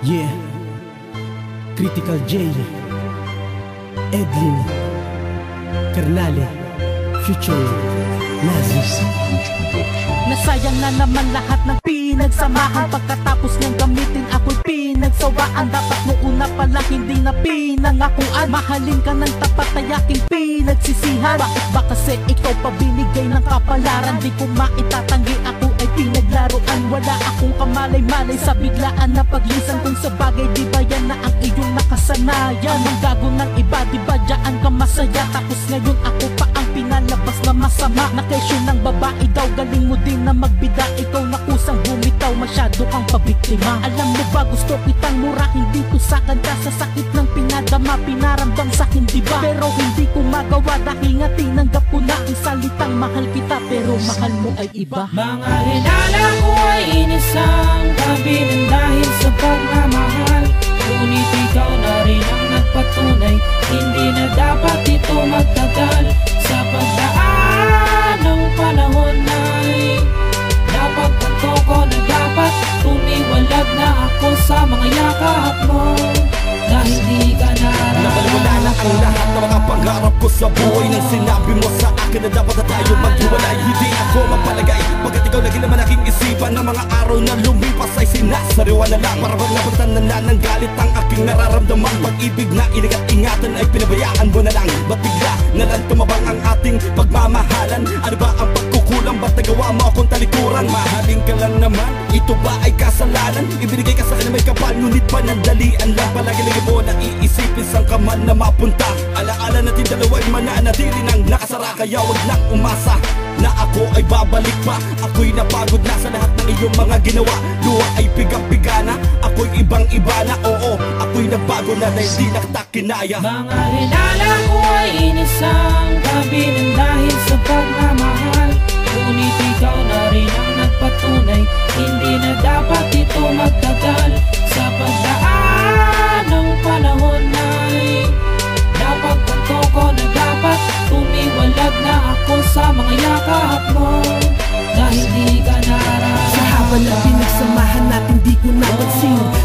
Yeah, Critical J, Edlin, Kernale, Future, Nazis. Nasayang na naman lahat ng pinagsamahan. Pagkatapos niyang gamitin ako'y pinagsawaan. Dapat nung una pala hindi na pinangakuan. Mahalin ka ng tapat ay aking pinagsisihan. Bakit ba kasi ikaw pa binigay ng kapalaran? Di ko maitatanggi ako pinaglaruan Wala akong kamalay-malay sa biglaan na paglisan Kung sa bagay di ba yan na ang iyong nakasanayan? Ang gago ng iba di ba dyan ka masaya? Tapos ngayon ako pa ang pinalabas na masama. Na kesyo ng babae daw galing mo din na magbida. Ikaw na kusang bumitaw masyado kang pabiktima. Alam mo ba gusto kitang mura Hindi ko sa kanta. Sa sakit ng pinadama Pinaramdam sa hindi ba? Pero hindi ko magawa dahil nga na Ang salitang mahal kita pero mahal mo ay iba. Mga hinala ko ay inisang tabi ng dahil sa pagmamahal. Ngunit ikaw na rin ang nagpatunay Hindi na dapat ito magtagal. Sa pagdaan ng panahon ay Napagtanto ko na dapat Tumiwalag na ako sa mga yakap mo. Dahil di ka na ang lahat ng mga pangarap ko sa buhay lang Para bang napuntan na ng galit ang aking nararamdaman. Pag-ibig na inagat-ingatan ay pinabayaan mo na lang. Ba't bigla na lang tumabang ang ating pagmamahalan. Ano ba ang pagkukulang? Ba't nagawa mo akong talikuran? Mahalin ka lang naman, ito ba ay kasalanan? Ibinigay ka sa akin may kapal Ngunit panandalian lang. Palagi lagi mo na iisipin saan ka man na mapunta. Alaala natin dalawa'y mananatili nang nakasara. Kaya wag nang umasa na ako ay babalik pa. Ako'y napagod na sa lahat ng iyong mga ginawa. Luha ay pigang-piga na dahil di nakatakinaya Mga hinala ko ay inisang tabi ng dahil sa pagmamahal. Ngunit ikaw na rin ang nagpatunay Hindi na dapat ito magtagal. Sa pagdaan ng panahon ay Napagtanto ko na dapat Tumiwalag na ako sa mga yakap mo. Dahil di ka nararapat Sa haba ng pinagsamahan natin di ko napansin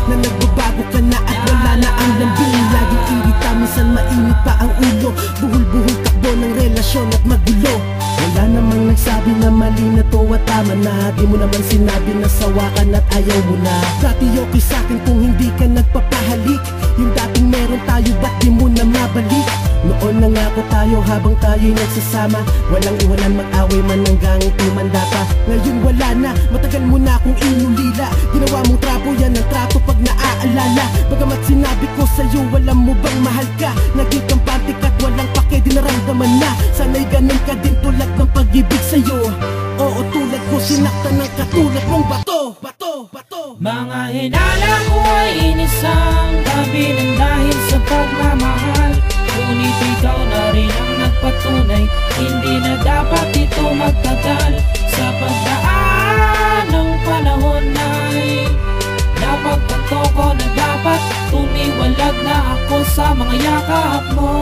magulo Wala namang nagsabi na mali na to at tama na. Di mo naman sinabi na sawa ka na't ayaw mo na. Dati okay sa'kin kung hindi ka nagpapahalik. Yung dating meron tayo ba't di mo na mabalik Noon nangako tayo habang tayo'y nagsasama. Walang iwanan mag-away man hanggang tumanda pa. Ngayon wala na, matagal mo na akong inulila. Ginawa mong trapo, yan ang trato pag naaalala. Bagamat sinabi ko sa'yo, alam mo bang mahal ka? Naging kampante ka't walang pake, di naramdaman na Sana'y ganun ka din tulad ng pag-ibig sa'yo. Oo tulad ko, sinaktan ng katulad mong bato Bato, bato. Mga hinala ko ay inisang tabi ng dahil sa pagmamahal. Ngunit ikaw na rin ang nagpatunay Hindi na dapat ito magtagal. Sa pagdaan ng panahon ay Napagtanto ko na dapat Tumiwalag na ako sa mga yakap mo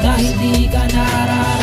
Dahil di ka nararapat